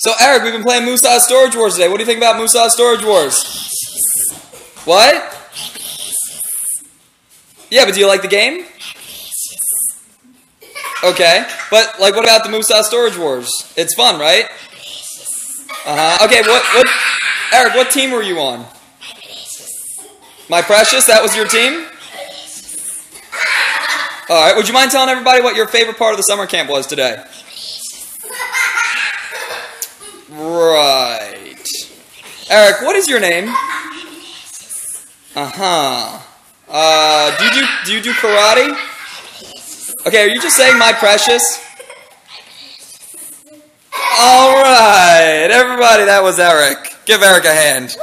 So, Eric, we've been playing Moo Sa Storage Wars today. What do you think about Moo Sa Storage Wars? What? Yeah, but do you like the game? Okay, but like, what about the Moo Sa Storage Wars? It's fun, right? Uh huh. Okay, what what? Eric, what team were you on? My precious. That was your team. All right. Would you mind telling everybody what your favorite part of the summer camp was today? Right. Eric, what is your name? Uh-huh. Uh, do you do, do you do karate? Okay, are you just saying my precious? All right, everybody, that was Eric. Give Eric a hand.